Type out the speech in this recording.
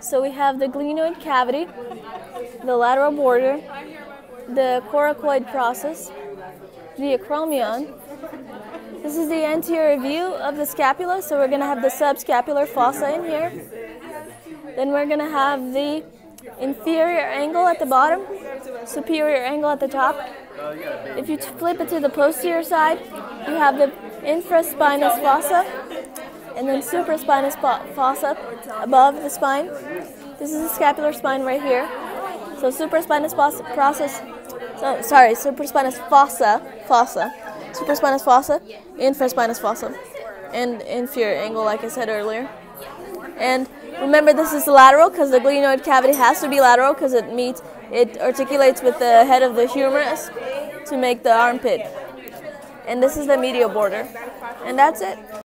So we have the glenoid cavity, the lateral border, the coracoid process, the acromion. This is the anterior view of the scapula, so we're going to have the subscapular fossa in here. Then we're going to have the inferior angle at the bottom, superior angle at the top. If you flip it to the posterior side, you have the infraspinous fossa, and then supraspinous fossa above the spine. This is the scapular spine right here. So supraspinous process, so, sorry, supraspinous fossa, fossa, supraspinous fossa, infraspinous fossa, and inferior angle, like I said earlier. And remember, this is lateral because the glenoid cavity has to be lateral because it meets, it articulates with the head of the humerus to make the armpit. And this is the medial border. And that's it.